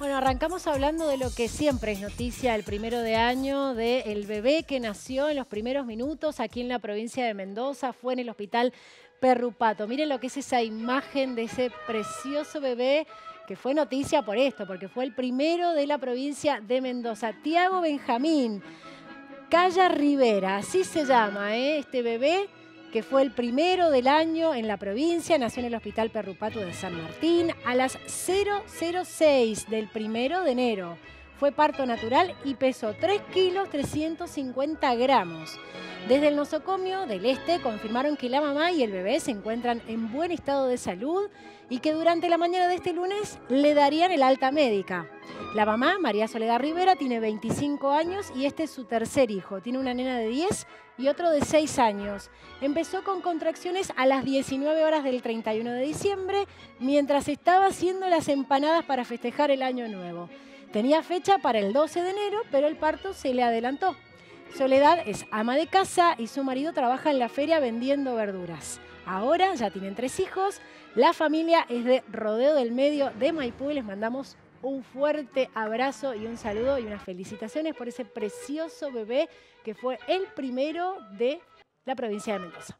Bueno, arrancamos hablando de lo que siempre es noticia el primero de año, del bebé que nació en los primeros minutos aquí en la provincia de Mendoza, fue en el hospital Perrupato. Miren lo que es esa imagen de ese precioso bebé que fue noticia por esto, porque fue el primero de la provincia de Mendoza. Tiago Benjamín, Calla Rivera, así se llama ¿eh? este bebé que fue el primero del año en la provincia, nació en el Hospital Perrupato de San Martín a las 006 del primero de enero. Fue parto natural y pesó 3 kilos 350 gramos. Desde el nosocomio del Este confirmaron que la mamá y el bebé se encuentran en buen estado de salud y que durante la mañana de este lunes le darían el alta médica. La mamá, María Soledad Rivera, tiene 25 años y este es su tercer hijo. Tiene una nena de 10 y otro de 6 años. Empezó con contracciones a las 19 horas del 31 de diciembre mientras estaba haciendo las empanadas para festejar el año nuevo. Tenía fecha para el 12 de enero, pero el parto se le adelantó. Soledad es ama de casa y su marido trabaja en la feria vendiendo verduras. Ahora ya tienen tres hijos. La familia es de Rodeo del Medio de Maipú y les mandamos un fuerte abrazo y un saludo y unas felicitaciones por ese precioso bebé que fue el primero de la provincia de Mendoza.